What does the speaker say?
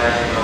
back.